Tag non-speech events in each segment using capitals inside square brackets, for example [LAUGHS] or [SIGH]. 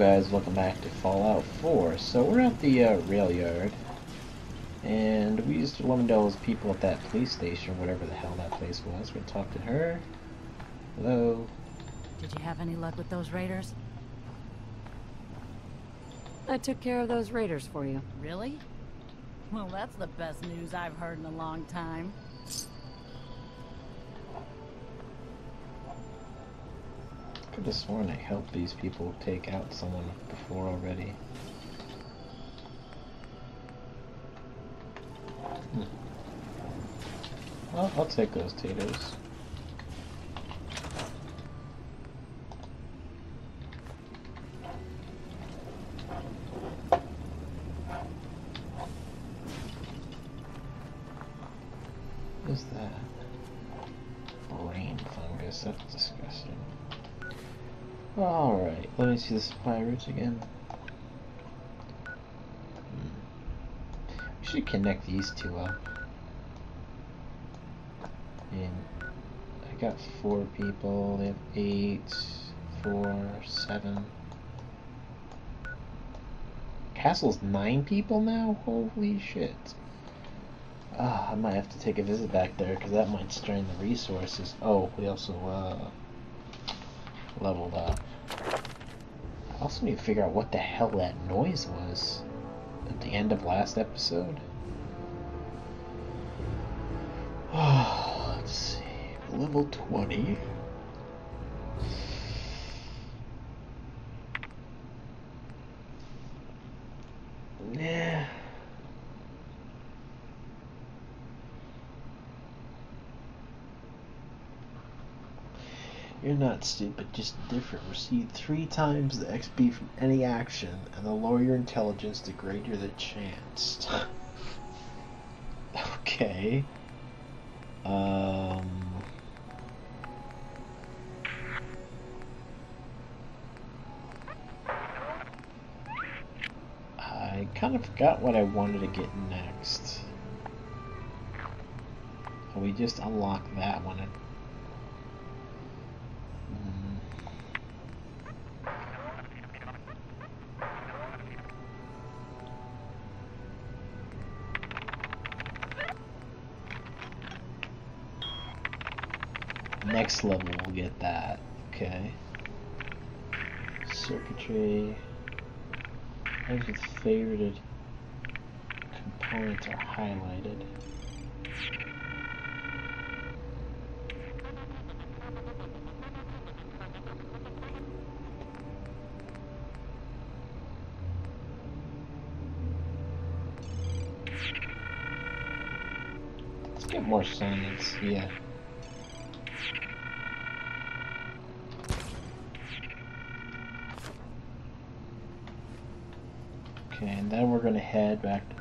guys, welcome back to Fallout 4. So we're at the uh, rail yard, and we used to one of those people at that police station, whatever the hell that place was. We're gonna talk to her. Hello. Did you have any luck with those raiders? I took care of those raiders for you. Really? Well, that's the best news I've heard in a long time. Could have sworn I helped these people take out someone before already. Hmm. Well, I'll take those potatoes. What is that? Brain fungus, that's disgusting. Alright, let me see the supply routes again. Hmm. We should connect these two up. And I got four people, they have eight, four, seven. Castle's nine people now? Holy shit. Ah, I might have to take a visit back there because that might strain the resources. Oh, we also uh, leveled up. Also need to figure out what the hell that noise was at the end of last episode. Oh, [SIGHS] let's see. Level 20. Yeah. You're not stupid, just different. Receive three times the XP from any action, and the lower your intelligence, the greater the chance. [LAUGHS] okay. Um. I kind of forgot what I wanted to get next. We just unlock that one. Next level we'll get that. Okay. Circuitry. Those with favorited components are highlighted. Let's get more science, yeah.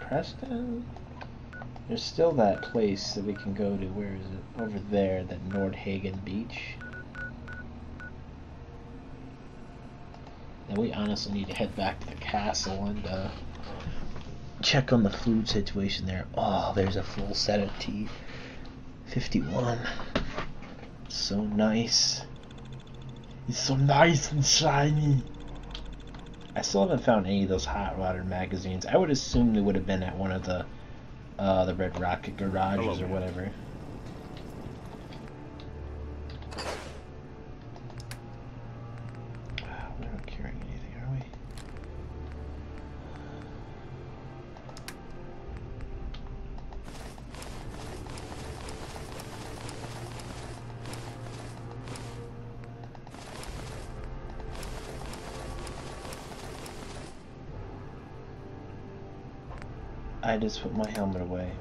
Preston. There's still that place that we can go to. Where is it? Over there, that Nordhagen Beach. Now we honestly need to head back to the castle and uh, check on the food situation there. Oh, there's a full set of T. 51. So nice. It's so nice and shiny. I still haven't found any of those hot rodder magazines. I would assume they would have been at one of the uh, the Red Rocket garages or whatever. Just put my helmet away.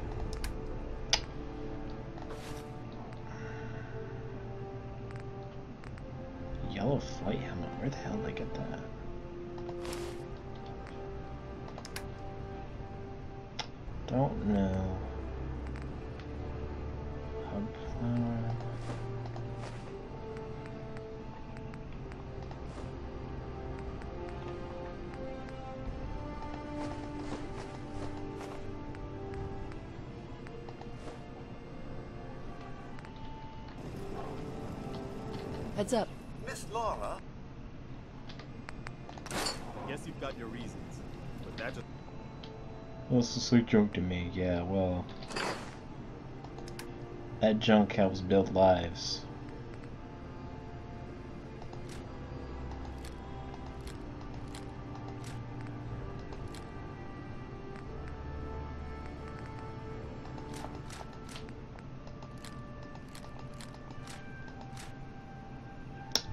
Junk to me. Yeah, well, that junk helps build lives.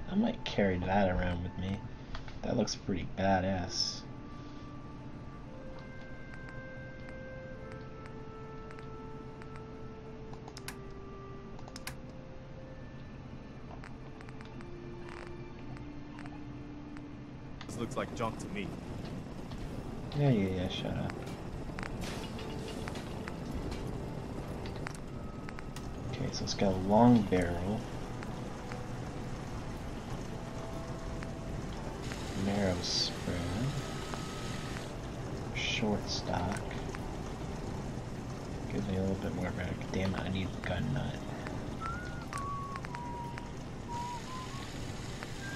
I might carry that around with me. That looks pretty badass. Junk to me. Yeah, yeah, yeah, shut up. Okay, so it's got a long barrel. Narrow spread. Short stock. Gives me a little bit more a damn it, I need a gun nut.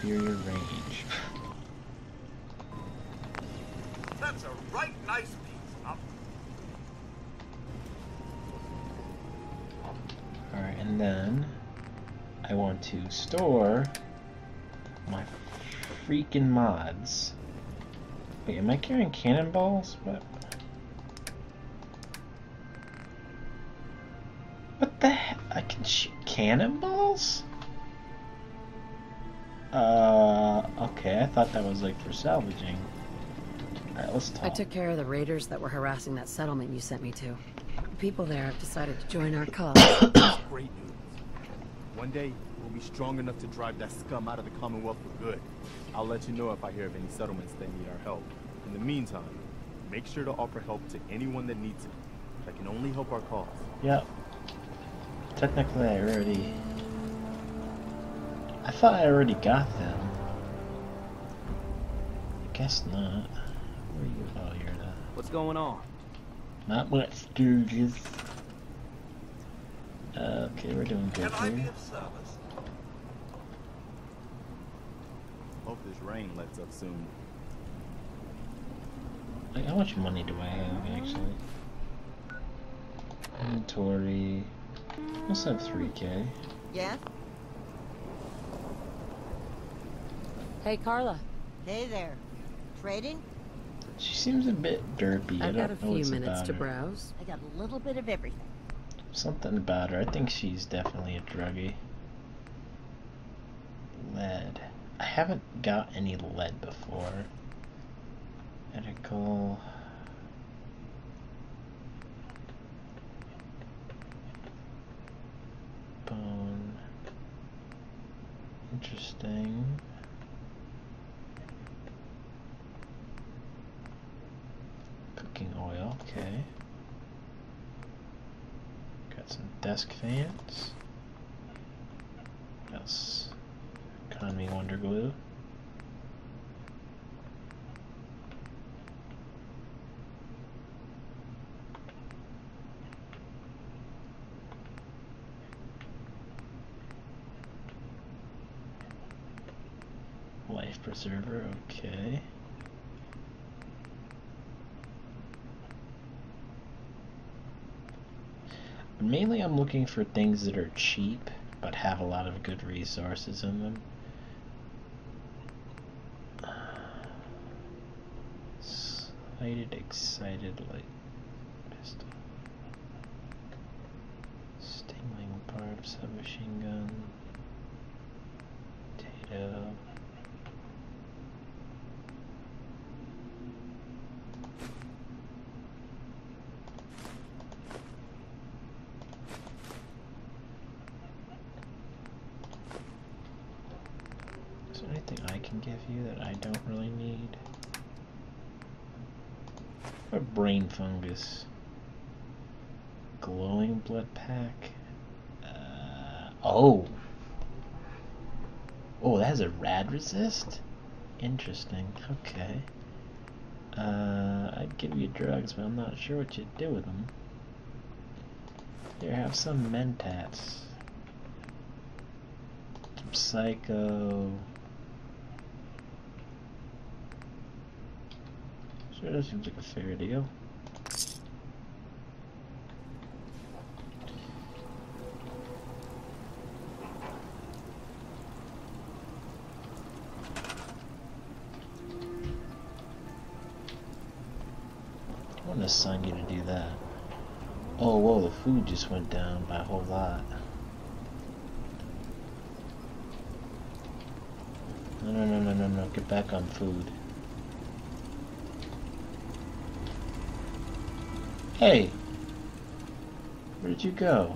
Inferior range. [LAUGHS] That's a nice piece. Huh? Alright, and then I want to store my freaking mods. Wait, am I carrying cannonballs? What? What the heck? I can shoot cannonballs? Uh, okay, I thought that was like for salvaging. Alright, let's. I took care of the raiders that were harassing that settlement you sent me to. The people there have decided to join our cause. [COUGHS] That's great news. One day, we'll be strong enough to drive that scum out of the Commonwealth for good. I'll let you know if I hear of any settlements that need our help. In the meantime, make sure to offer help to anyone that needs it. That can only help our cause. Yep. Technically, I already. I thought I already got them. I guess not. Where you? Oh, you're the. What's going on? Not much, Sturgis. Okay, we're doing good Can I be here. of service? Hope this rain lets up soon. Like, how much money do I have, actually? Inventory. Must have 3k. Yeah? hey, Carla. Hey there. Trading? She seems a bit derpy. I I've don't got a know few minutes to her. browse. I got a little bit of everything. Something about her. I think she's definitely a druggie. Lead. I haven't got any lead before. Medical. Bone. Interesting. Cooking oil, okay. Got some desk fans. Yes. Economy Wonder Glue. Life preserver, okay. Mainly I'm looking for things that are cheap but have a lot of good resources in them. Sighted, excited light pistol. Stingwing barb, submachine gun. Potato. Is there anything I can give you that I don't really need? A brain fungus. Glowing blood pack. Uh, oh. Oh, that has a rad resist? Interesting. Okay. Uh, I'd give you drugs, but I'm not sure what you'd do with them. Here, have some mentats. Some psycho. Sure, that seems like a fair deal. Wouldn't assign you to do that. Oh, whoa, the food just went down by a whole lot. No, no, no, no, no, no, get back on food. Hey! Where did you go?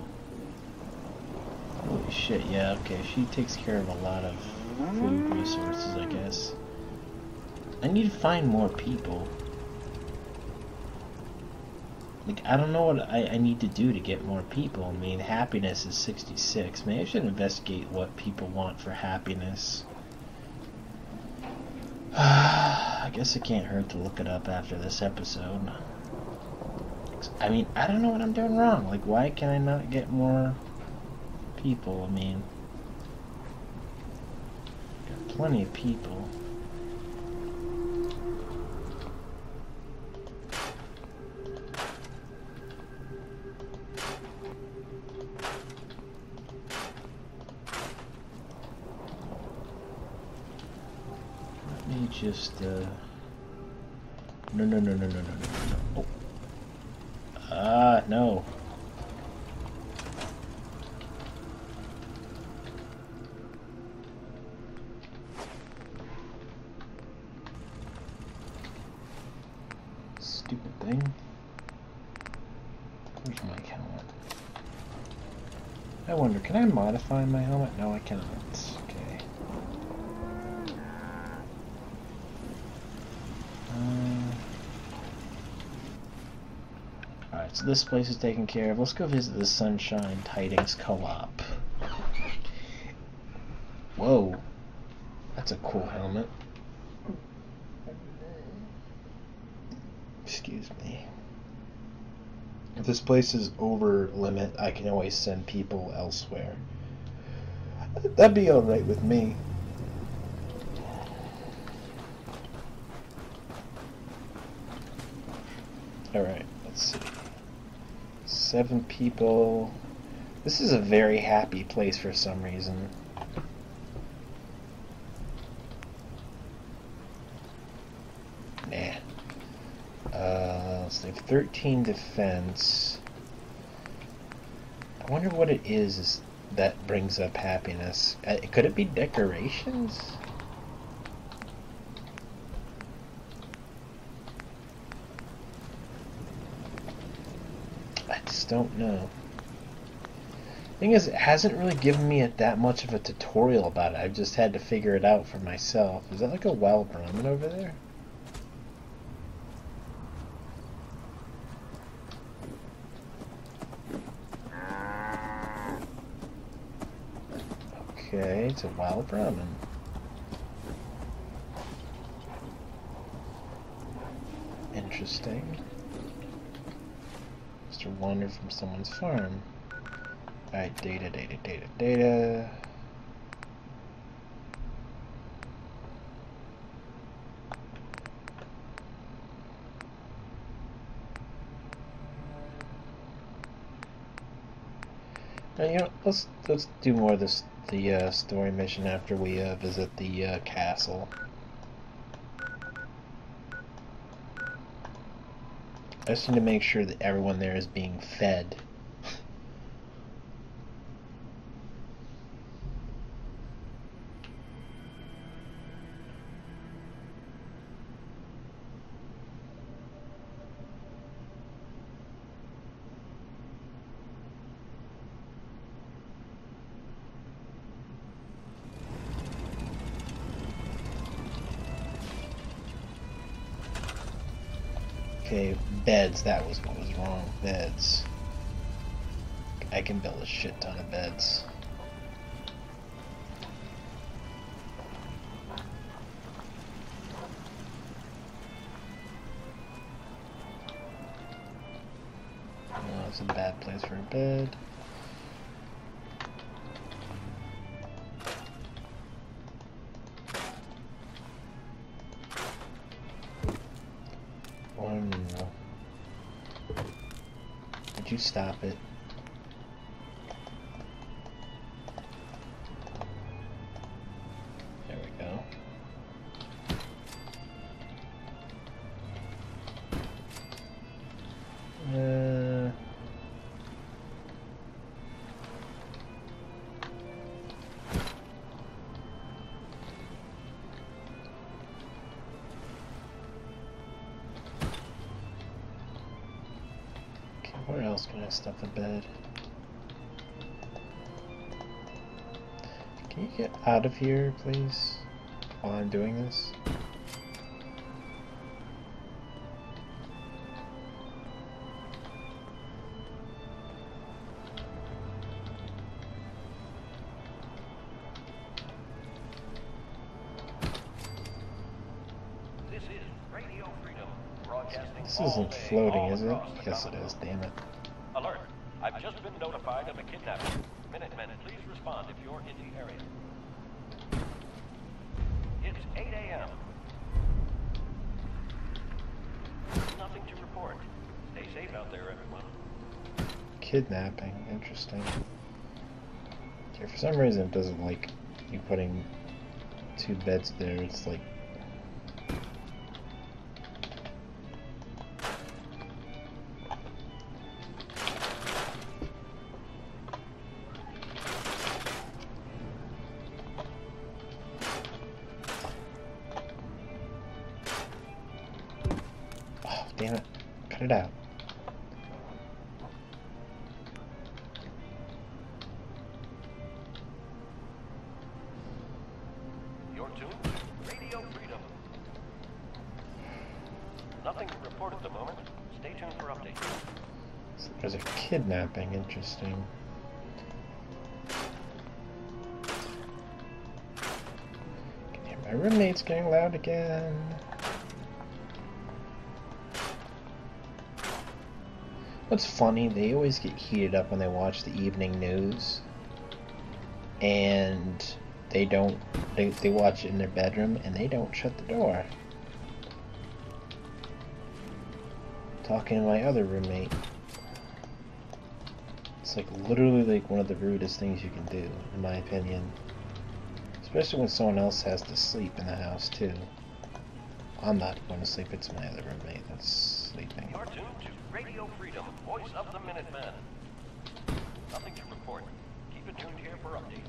Holy shit, yeah, okay, she takes care of a lot of food resources, I guess. I need to find more people. Like, I don't know what I, I need to do to get more people. I mean, happiness is 66. Maybe I should investigate what people want for happiness. [SIGHS] I guess it can't hurt to look it up after this episode. I mean, I don't know what I'm doing wrong. Like, why can I not get more people? I mean, got plenty of people. Just, uh... No, no, no, no, no, no, no. Oh. Ah, no. Stupid thing. Where's my helmet? I wonder, can I modify my helmet? No, I cannot. Okay. Uh, Alright, so this place is taken care of. Let's go visit the Sunshine Tidings Co-op. Whoa. That's a cool helmet. Excuse me. If this place is over limit, I can always send people elsewhere. That'd be alright with me. Alright. Seven people. This is a very happy place for some reason. Nah. Uh, so they have 13 defense. I wonder what it is, that brings up happiness. Uh, could it be decorations? I just don't know. Thing is, it hasn't really given me a, that much of a tutorial about it. I've just had to figure it out for myself. Is that like a wild Brahmin over there? Okay, it's a wild Brahmin. Interesting. Mr. Wander from someone's farm. Alright, data, data, data, data. Now, you know, let's let's do more of this the uh, story mission after we uh, visit the uh, castle. I just need to make sure that everyone there is being fed. Okay, beds, that was what was wrong. Beds. I can build a shit ton of beds. That's a bad place for a bed. Stop it. I stuff a bed? Can you get out of here, please, while I'm doing this? This is Radio Freedom, broadcasting This all isn't floating, is it? Yes, it is, Damn it. Kidnapping. Minutemen, please respond if you're in the area. It's 8 a.m. Nothing to report. Stay safe out there, everyone. Kidnapping. Interesting. For some reason it doesn't like you putting two beds there. It's like Interesting. Okay, my roommate's getting loud again. What's funny, they always get heated up when they watch the evening news. And they don't, they, they watch it in their bedroom and they don't shut the door. Talking to my other roommate. It's like literally like one of the rudest things you can do, in my opinion. Especially when someone else has to sleep in the house too. I'm not going to sleep, it's my other roommate that's sleeping. You're tuned to Radio Freedom, voice of the Minutemen. Nothing to report. Keep it tuned here for updates.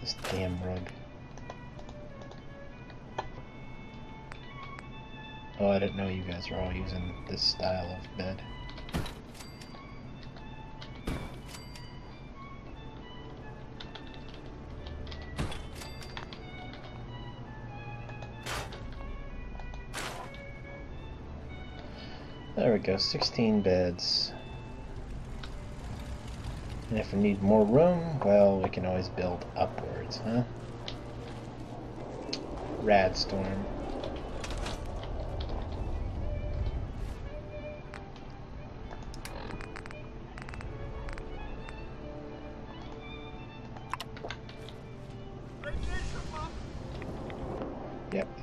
This damn rug. Oh, I didn't know you guys were all using this style of bed. There we go, 16 beds. And if we need more room, well, we can always build upwards, huh? Radstorm.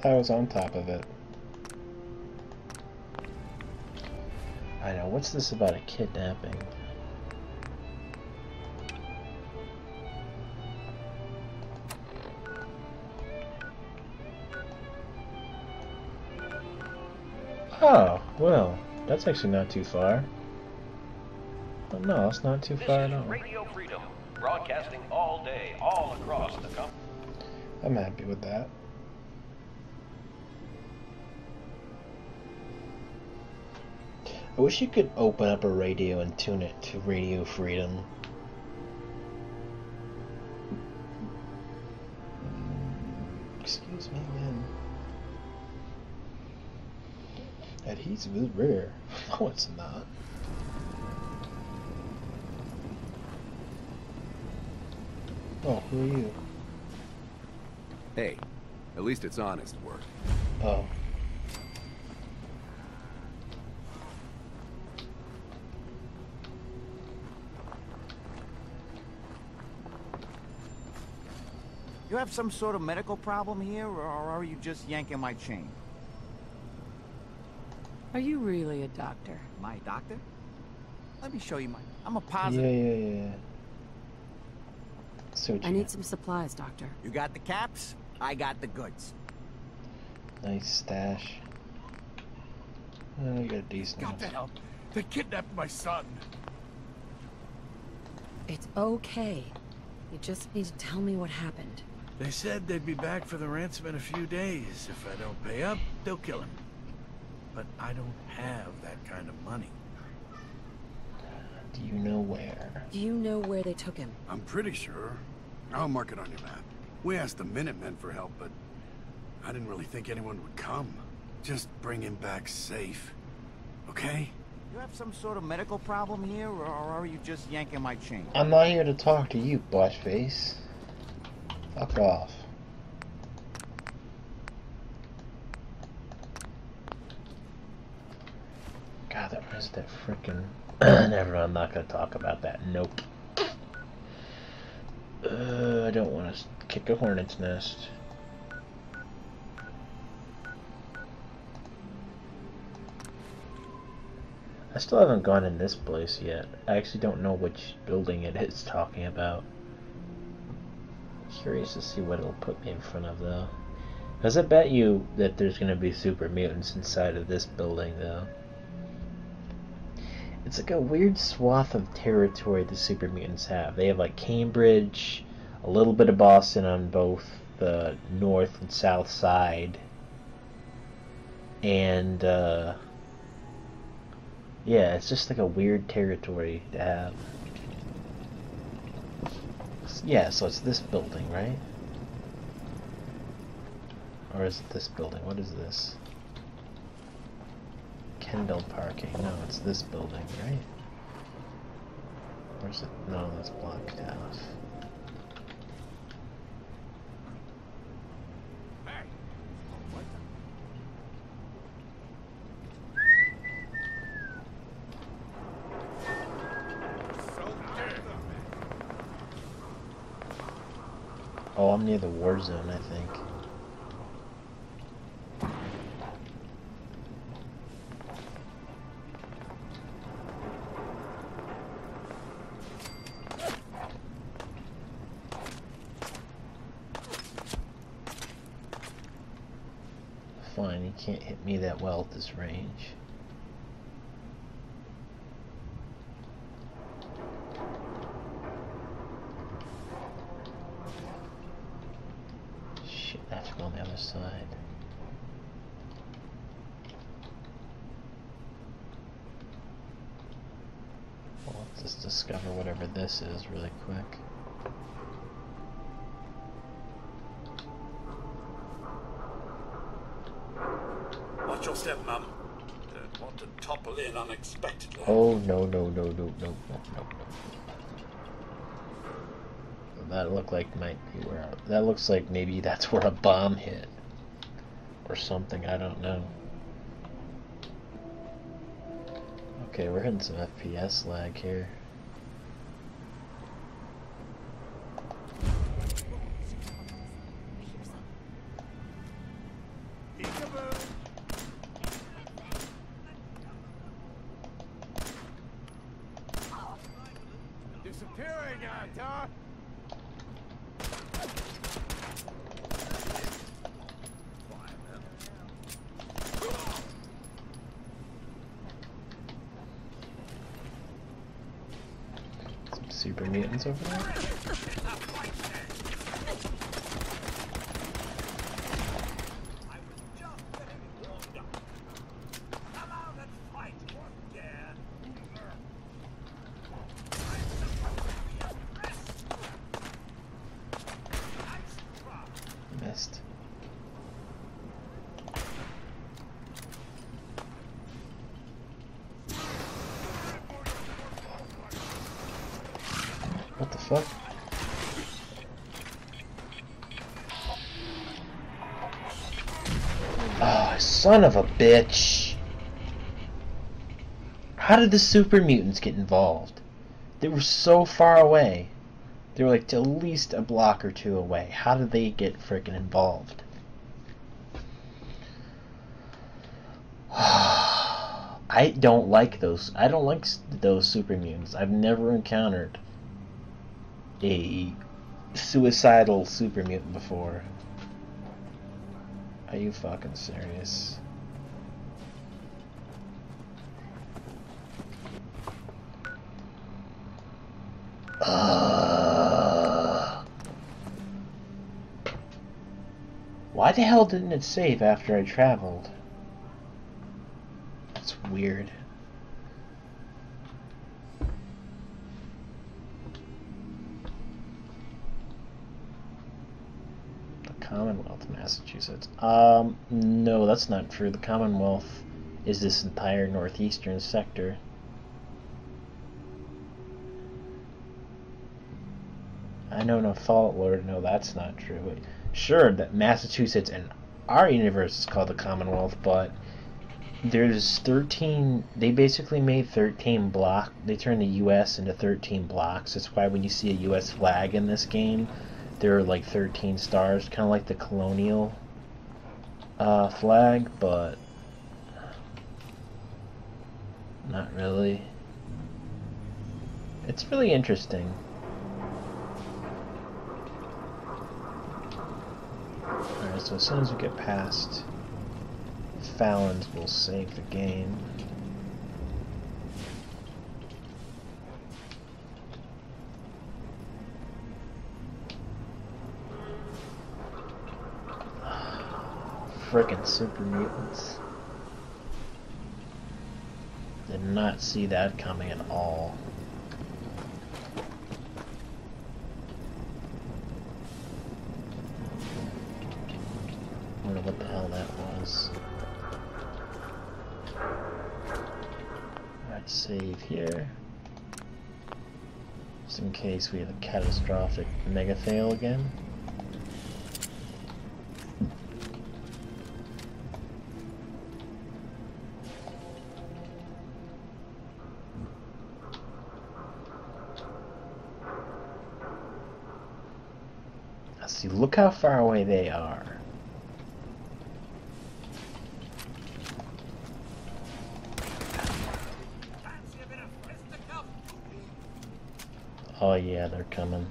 I was on top of it. I know, what's this about a kidnapping? Oh, well, that's actually not too far. Oh, no, it's not too This far at all. Radio Freedom, broadcasting all day, all across the country. I'm happy with that. I wish you could open up a radio and tune it to Radio Freedom. Excuse me, man. Adhesive is rare. No, it's not. Oh, who are you? Hey, at least it's honest work. Oh. You have some sort of medical problem here, or are you just yanking my chain? Are you really a doctor? My doctor? Let me show you my... I'm a positive... yeah, yeah. So what I need got? some supplies, doctor. You got the caps, I got the goods. nice stash. Oh, you got a decent. Got to one. help. They kidnapped my son. It's okay. You just need to tell me what happened. They said they'd be back for the ransom in a few days. If I don't pay up, they'll kill him. But I don't have that kind of money. Do you know where? Do you know where they took him? I'm pretty sure. I'll mark it on your map. We asked the Minutemen for help, but I didn't really think anyone would come. Just bring him back safe. Okay? You have some sort of medical problem here, or are you just yanking my chain? I'm not here to talk to you, buttface. Fuck off. God, that was that freaking. [CLEARS THROAT] Never, mind, I'm not gonna talk about that. Nope. Uh, I don't want to kick a hornet's nest. I still haven't gone in this place yet. I actually don't know which building it is talking about. Curious to see what it'll put me in front of though. Because I bet you that there's going to be super mutants inside of this building though. It's like a weird swath of territory the super mutants have. They have like Cambridge, a little bit of Boston on both the north and south side. And uh yeah, it's just like a weird territory to have. Yeah, so it's this building, right? Or is it this building? What is this? Kendall parking. No, it's this building, right? Where's it? No, that's blocked off. Near the war zone, I think. Fine, he can't hit me that well at this range. Shit, I have to go on the other side. Well, let's just discover whatever this is really quick. Watch your step, Mum. Don't want to topple in unexpectedly. Oh no no no no no no no no. That looked like might be where that looks like maybe [LAUGHS] that's where a bomb hit or something. I don't know. Okay, we're hitting some FPS lag here. Disappearing, Anton! Some super mutants over there. I was just getting warmed up. Come out and fight, you dare. Nice try. Missed. What the fuck? Oh, son of a bitch! How did the super mutants get involved? They were so far away. They were like at least a block or two away. How did they get freaking involved? [SIGHS] I don't like those. I don't like those super mutants. I've never encountered a suicidal super mutant before. Are you fucking serious? Why the hell didn't it save after I traveled? That's weird. The Commonwealth, Massachusetts. Um, no, that's not true. The Commonwealth is this entire northeastern sector. I know no Fault Lord, no, that's not true. Sure, that Massachusetts and our universe is called the Commonwealth, but there's 13 they basically made 13 block they turned the US into 13 blocks that's why when you see a US flag in this game there are like 13 stars kind of like the colonial uh, flag but not really it's really interesting alright so as soon as we get past Fallon's will save the game. Frickin' super mutants. Did not see that coming at all. I wonder what the hell that was. Alright, save here. Just in case we have a catastrophic mega fail again. Look how far away they are. Oh yeah, they're coming.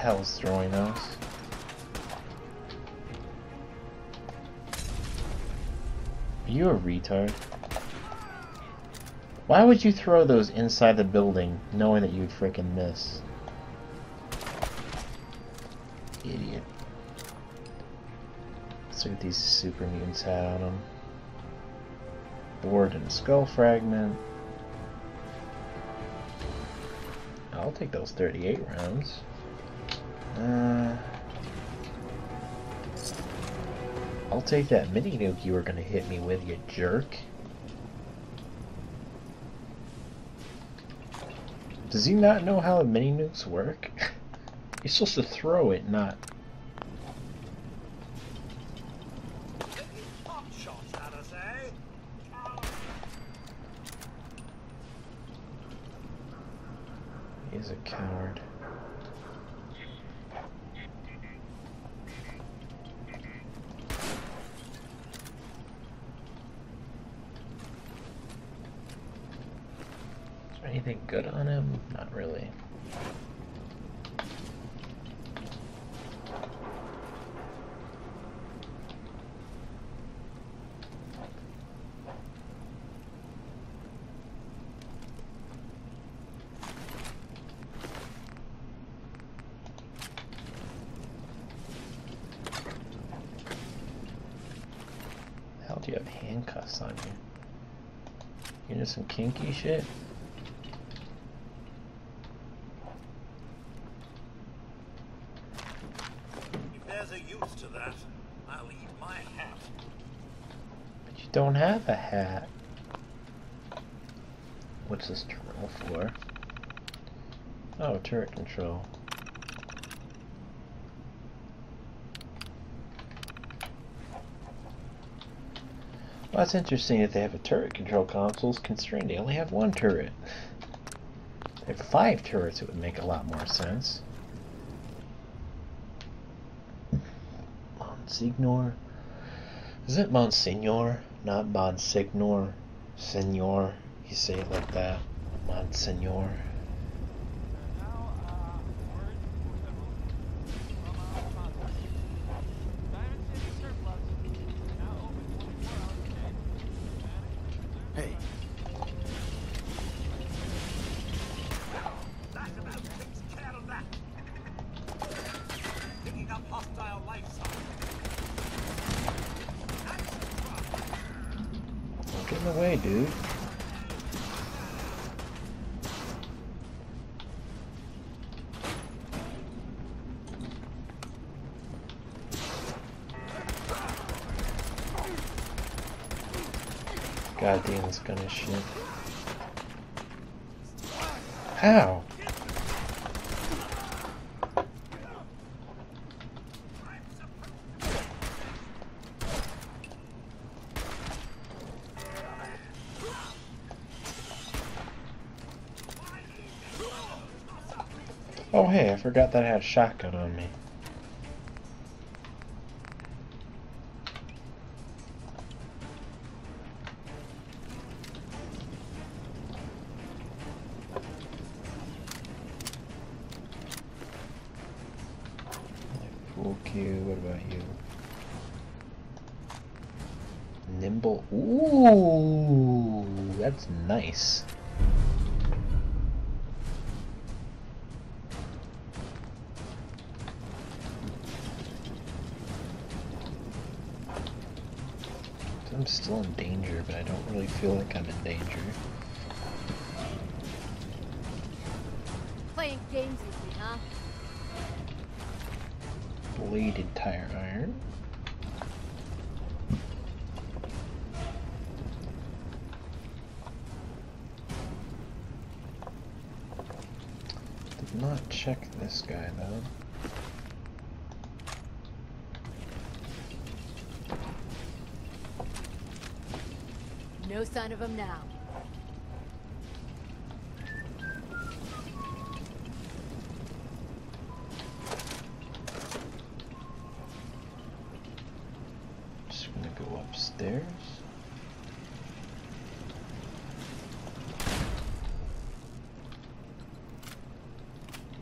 Hell's throwing those? Are you a retard? Why would you throw those inside the building knowing that you'd freaking miss? Idiot. Let's see what these super mutants had on them. Board and skull fragment. I'll take those 38 rounds. Uh, I'll take that mini nuke you were gonna hit me with, you jerk. Does he not know how mini nukes work? [LAUGHS] You're supposed to throw it, not. He's a coward. Is there anything good on him? Not really. Hell, do you have handcuffs on you? You into some kinky shit? If there's a use to that, I'll eat my hat. But you don't have a hat. What's this terminal for? Oh, turret control. Well, that's interesting that they have a turret control consoles constrained. They only have one turret. Have five turrets, it would make a lot more sense. Monsignor? Is it Monsignor? Not Monsignor? Senor? You say it like that. Monsignor. Shit. How? Oh hey, I forgot that I had a shotgun Fool Q, what about you? Nimble. Ooh, that's nice. I'm still in danger, but I don't really feel like I'm in danger. Playing games with me, huh? Bladed tire iron. Did not check this guy though. No sign of him now. Just gonna go upstairs.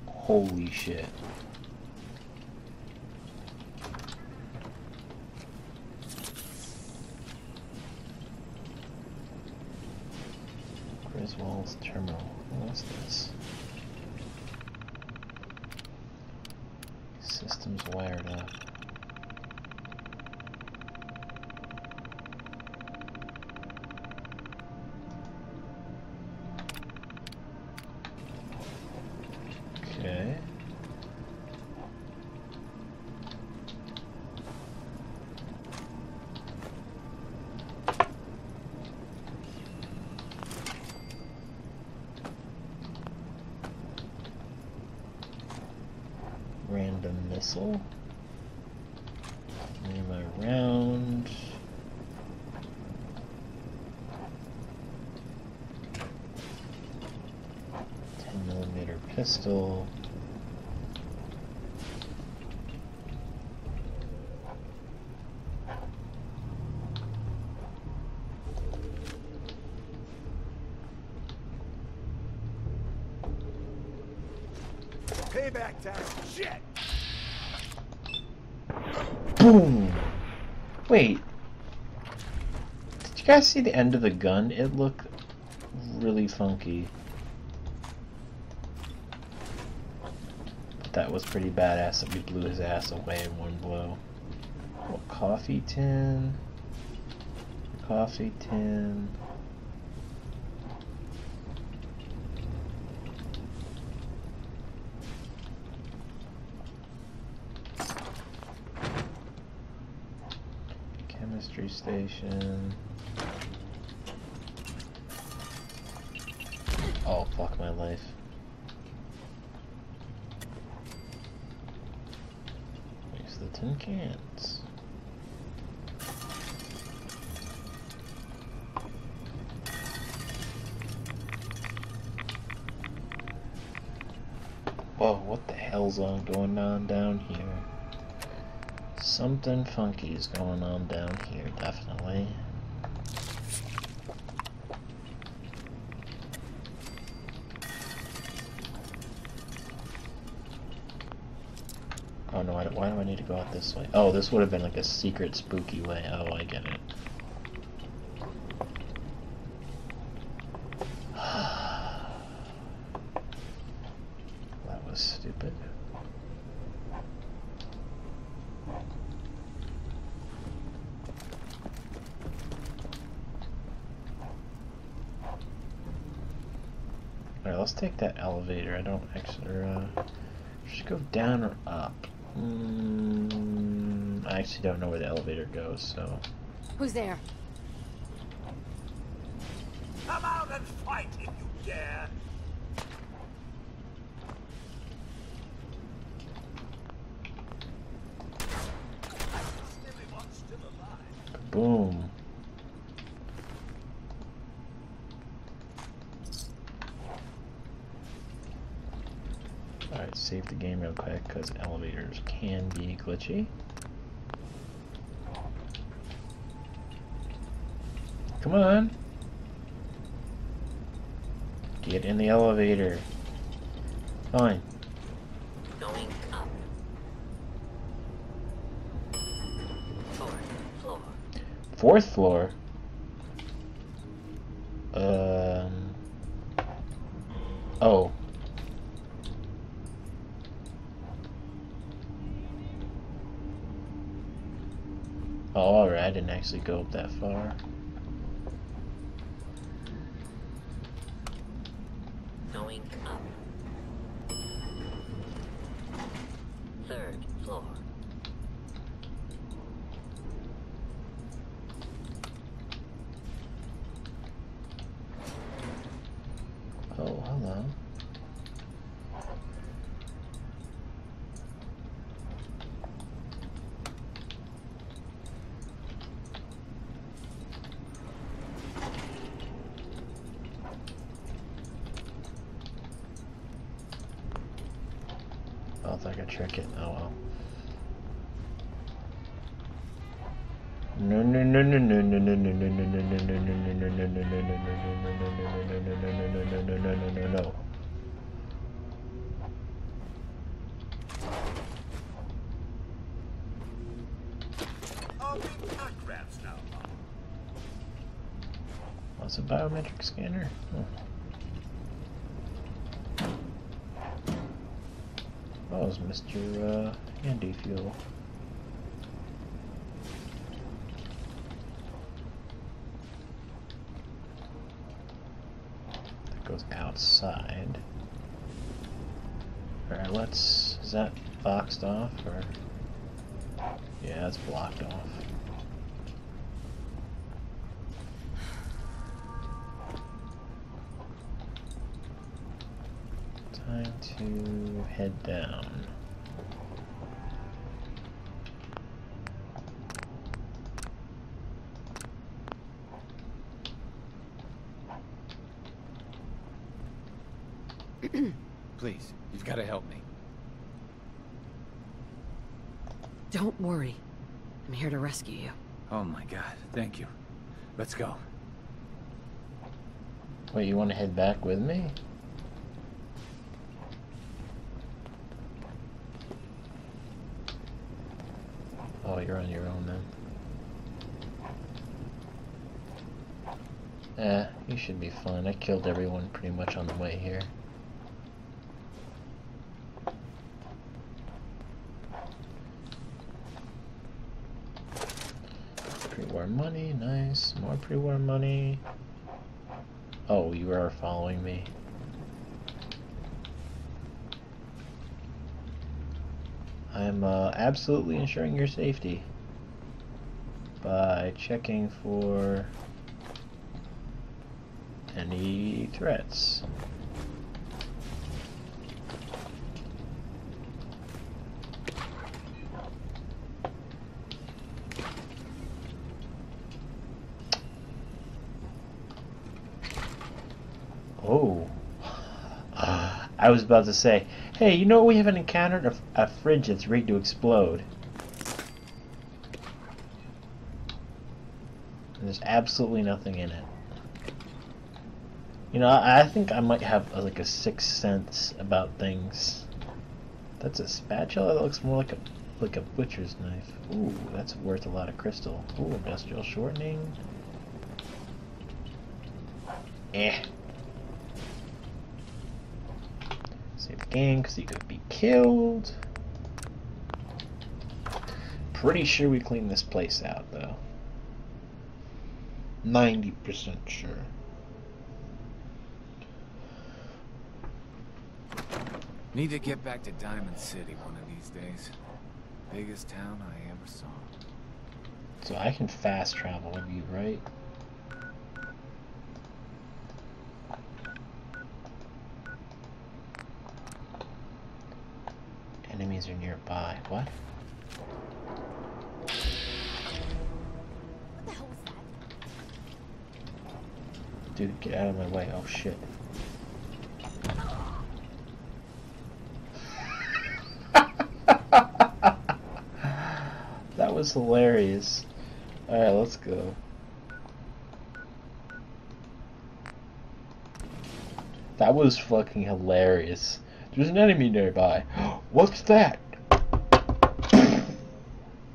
Holy shit. Griswold's terminal. What's this? Systems wired up. Okay. Random missile. Near my round. Ten millimeter pistol. guys see the end of the gun? It looked really funky. That was pretty badass that we blew his ass away in one blow. Coffee tin. Coffee tin. Chemistry station. Whoa, what the hell's going on down here? Something funky is going on down here, definitely. Oh no, I don't, why do I need to go out this way? Oh, this would have been like a secret spooky way. Oh, I get it. that was stupid. Alright, let's take that elevator. I don't actually, uh, should go down or up. Mm, I actually don't know where the elevator goes, so. Who's there? Come out and fight if you dare. Boom. Alright, save the game real quick because elevators can be glitchy. Come on. Get in the elevator. Fine. Going up. Fourth floor. Fourth floor. Um. Oh. Oh, alright, I didn't actually go up that far. Scanner? Oh, it's Mr. Uh, Handy Fuel. That goes outside. Alright, let's. Is that boxed off or? Yeah, it's blocked off. Head down. [CLEARS THROAT] Please, you've got to help me. Don't worry. I'm here to rescue you. Oh my god, thank you. Let's go. Wait, you want to head back with me? You're on your own then. Eh, you should be fine. I killed everyone pretty much on the way here. Pre-war money, nice. More pre-war money. Oh, you are following me. I'm uh, absolutely ensuring your safety. by checking for any threats. Oh. [SIGHS] I was about to say, hey, you know what we haven't encountered a, a fridge that's rigged to explode. There's absolutely nothing in it. You know, I, I think I might have a, like a sixth sense about things. That's a spatula. That looks more like a like a butcher's knife. Ooh, that's worth a lot of crystal. Ooh, industrial shortening. Eh. Save the game because you could be killed. Pretty sure we cleaned this place out though. 90% sure. Need to get back to Diamond City one of these days. Biggest town I ever saw. So I can fast travel with you, right? Enemies are nearby. What? Dude, get out of my way. Oh shit. [LAUGHS] that was hilarious. Alright, let's go. That was fucking hilarious. There's an enemy nearby. [GASPS] Oh, What's that?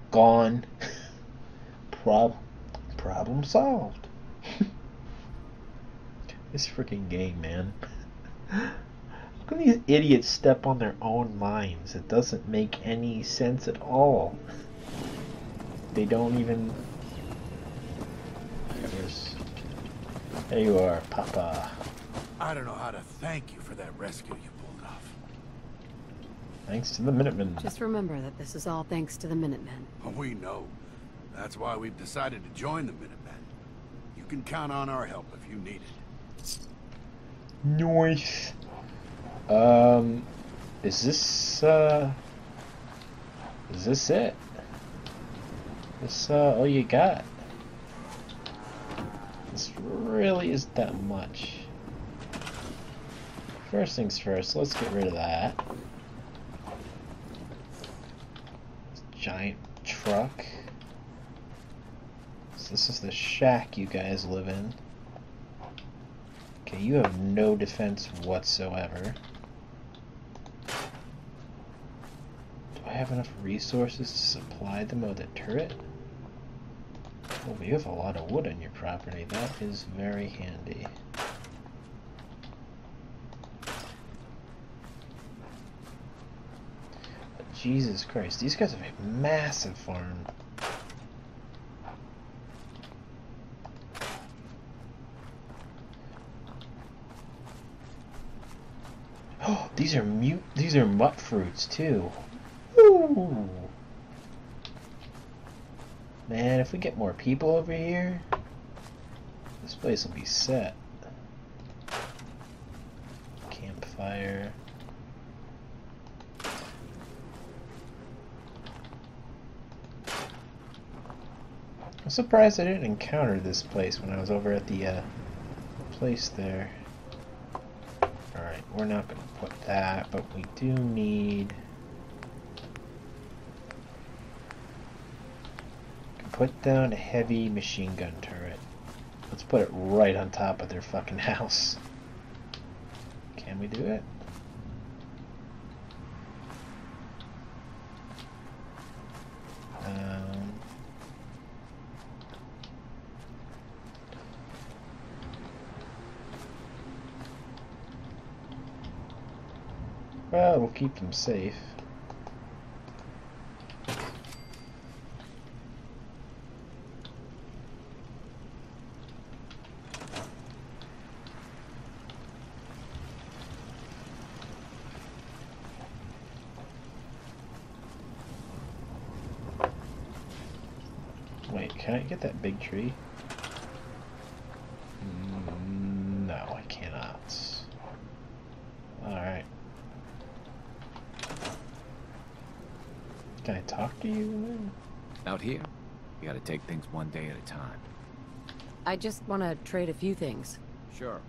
Gone. Prob problem solved. [LAUGHS] this freaking game, man. How come these idiots step on their own minds? It doesn't make any sense at all. They don't even. There's... There you are, Papa. I don't know how to thank you for that rescue you. Thanks to the Minutemen. Just remember that this is all thanks to the Minutemen. We know. That's why we've decided to join the Minutemen. You can count on our help if you need it. Nice. Um, is this, uh, is this it? This, uh, all you got? This really isn't that much. First things first, let's get rid of that. Giant truck. So this is the shack you guys live in. Okay, you have no defense whatsoever. Do I have enough resources to supply them with a turret? Oh, you have a lot of wood on your property. That is very handy. Jesus Christ, these guys have a massive farm. Oh, these are mute. These are mutfruits too. Ooh. Man, if we get more people over here, this place will be set. Campfire. Surprised I didn't encounter this place when I was over at the uh, place there. Alright, we're not going to put that, but we do need... Put down a heavy machine gun turret. Let's put it right on top of their fucking [LAUGHS] house. Can we do it? Um, well, we'll keep them safe. Wait. Can I get that big tree? Mm, No, I cannot. Alright. Can I talk to you? Out here, you gotta take things one day at a time. I just want to trade a few things. Sure.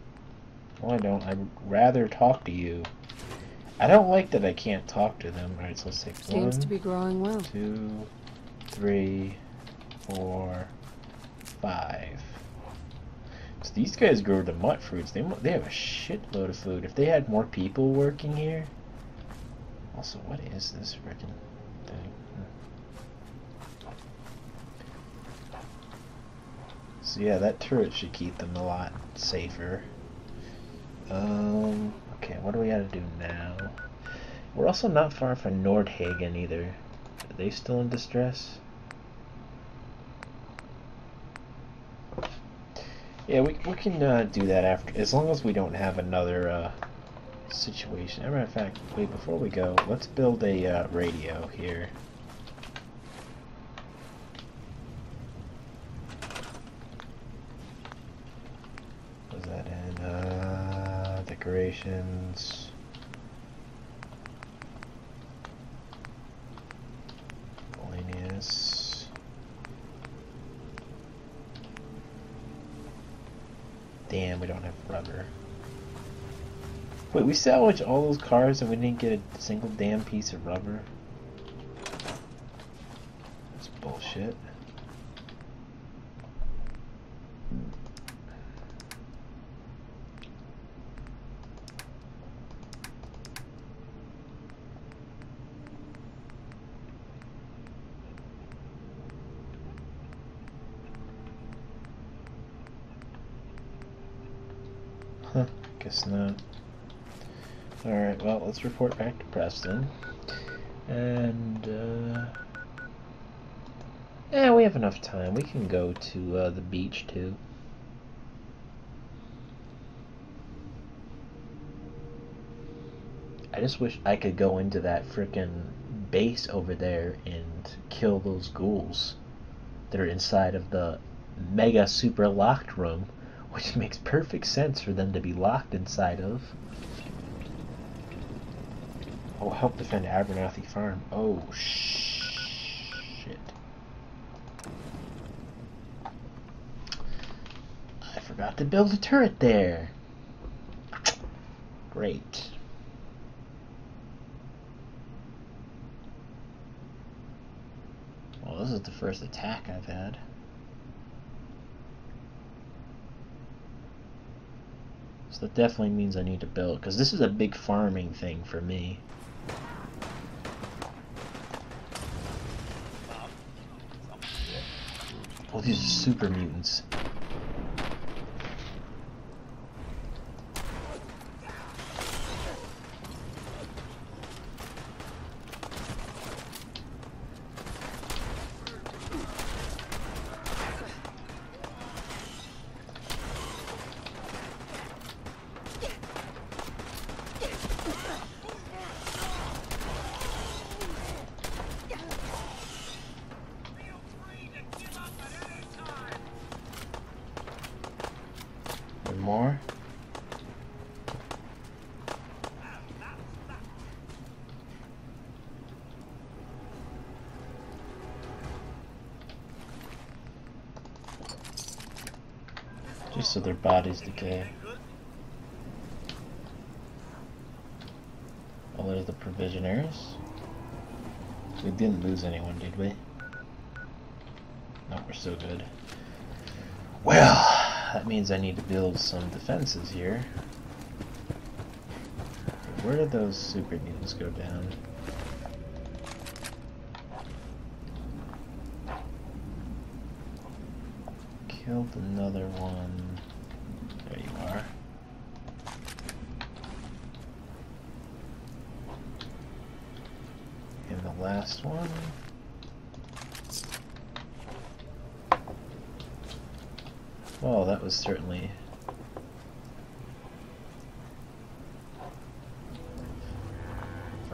Well, I don't. I'd rather talk to you. I don't like that I can't talk to them. Alright, so let's take Seems one, to be growing well. two, three, four, five. So these guys grow the mutfruits. They they have a shitload of food. If they had more people working here. Also, what is this freaking thing? Hmm. So yeah, that turret should keep them a lot safer. Um. Okay, what do we gotta do now? We're also not far from Nordhagen either. Are they still in distress? Yeah, we, we can uh, do that after, as long as we don't have another uh, situation. As a matter of fact, wait, before we go, let's build a uh, radio here. Was that in uh, Miscellaneous. Damn, we don't have rubber. Wait, we salvaged all those cars and we didn't get a single damn piece of rubber? That's bullshit. Huh, guess not. Alright, well, report back to Preston. And, uh... Yeah, we have enough time. We can go to uh, the beach, too. I just wish I could go into that frickin' base over there and kill those ghouls that are inside of the mega super locked room, which [LAUGHS] makes perfect sense for them to be locked inside of. Oh, help defend Abernathy Farm. Oh, shit. I forgot to build a turret there. Great. Well, this is the first attack I've had. So that definitely means I need to build, because this is a big farming thing for me. Oh, these are super mutants. So bodies decay. Oh, there's the provisioners. We didn't lose anyone, did we? No, we're still good. Well, that means I need to build some defenses here. Where did those super mutants go down? Killed another one. There you are. And the last one. Well, that was certainly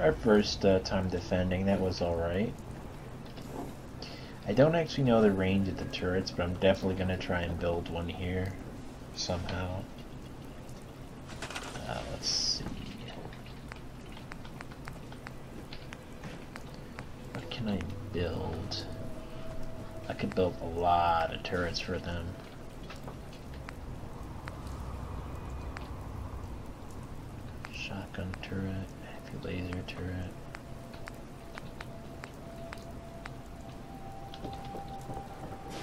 our first uh, time defending. That was all right. I don't actually know the range of the turrets, but I'm definitely going to try and build one here somehow. Uh, let's see. What can I build? I could build a lot of turrets for them. Shotgun turret, heavy laser turret.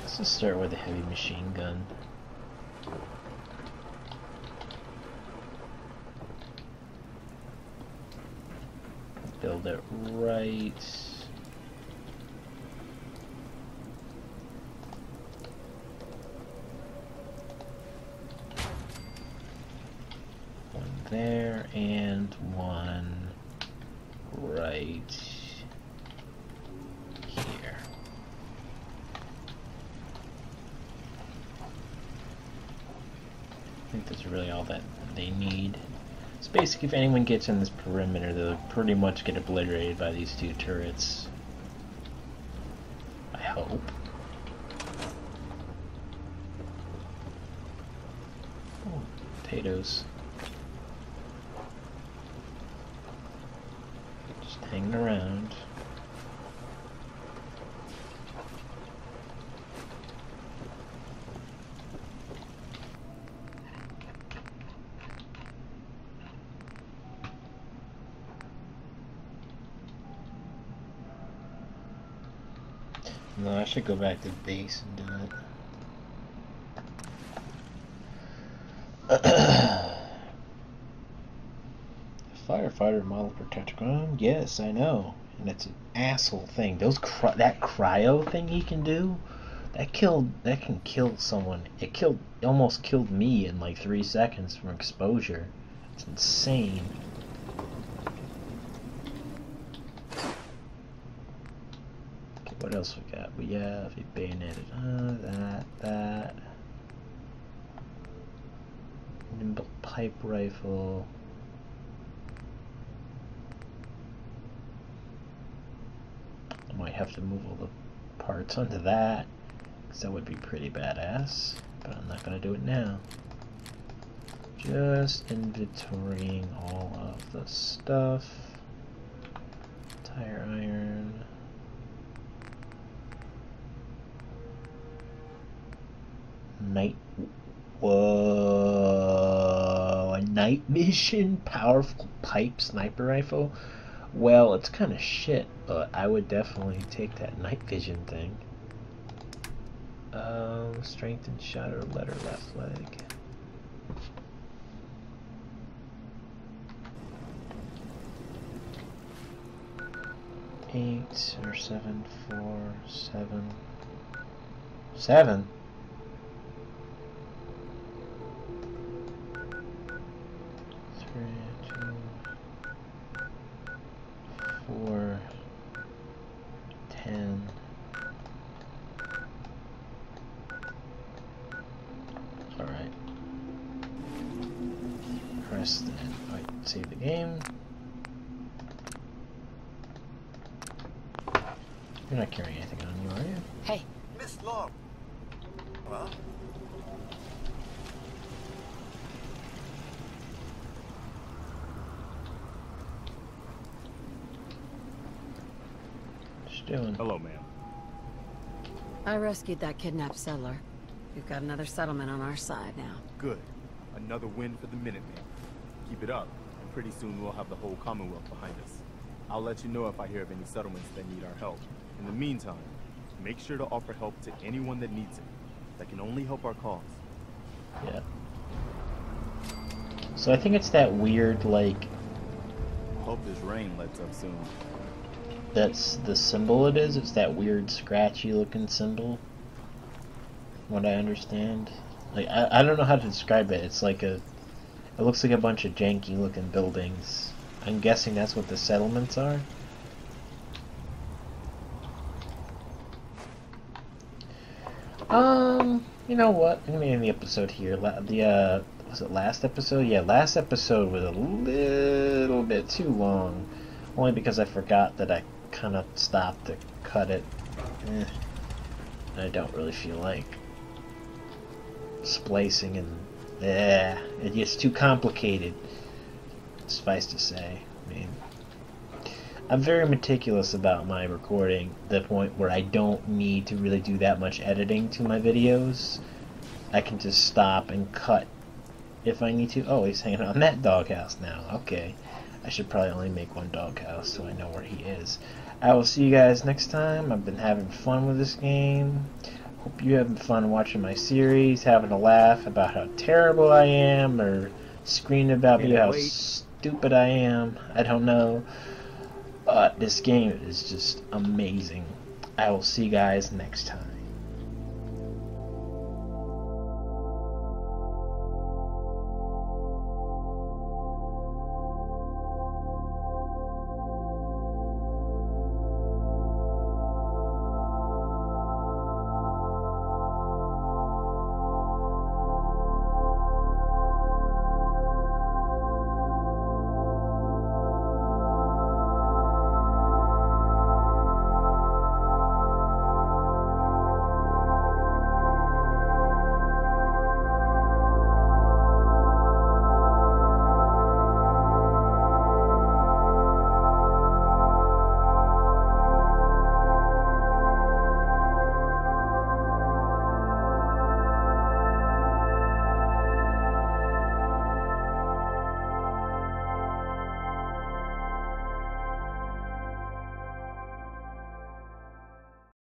Let's just start with a heavy machine gun. Build it right. One there and one right here. I think that's really all that they need. So basically, if anyone gets in this perimeter, they'll pretty much get obliterated by these two turrets. I hope. Oh, potatoes. Just hanging around. No, I should go back to base and do it. Firefighter model protector. Um, yes, I know. And it's an asshole thing. Those cry that cryo thing he can do, that killed that can kill someone. It killed almost killed me in like three seconds from exposure. It's insane. What else we got? We have a bayoneted. Uh, that, that. Nimble pipe rifle. I might have to move all the parts onto that, because that would be pretty badass, but I'm not going to do it now. Just inventorying all of the stuff. Tire iron. Night. Whoa! A night [LAUGHS] vision powerful pipe sniper rifle? Well, it's kind of shit, but I would definitely take that night vision thing. Um, strength and shot letter left leg. Eight or seven, four, seven, seven. Three, two, four, ten. Alright. Press the right, save the game. You're not carrying anything on you, are you? Hey. Miss Long. Huh? What you doing? Hello, ma'am. I rescued that kidnapped settler. We've got another settlement on our side now. Good. Another win for the Minutemen. Keep it up, and pretty soon we'll have the whole Commonwealth behind us. I'll let you know if I hear of any settlements that need our help. In the meantime, make sure to offer help to anyone that needs it. That can only help our cause. Yeah. So I think it's that weird, like, Hope this rain lets up soon. That's the symbol it is. It's that weird, scratchy looking symbol. What I understand. Like, I, I don't know how to describe it. It's like a. It looks like a bunch of janky looking buildings. I'm guessing that's what the settlements are. Um, you know what? I'm gonna end the episode here. La- The uh, was it last episode? Yeah, last episode was a little bit too long, only because I forgot that I kind of stop to cut it. Eh. I don't really feel like splicing and yeah, it gets too complicated. Suffice to say, I mean, I'm very meticulous about my recording, the point where I don't need to really do that much editing to my videos. I can just stop and cut if I need to. Oh, he's hanging in that doghouse now. Okay. I should probably only make one doghouse so I know where he is. I will see you guys next time. I've been having fun with this game. Hope you're having fun watching my series, having a laugh about how terrible I am, or screaming about me how stupid I am. I don't know. But this game is just amazing. I will see you guys next time.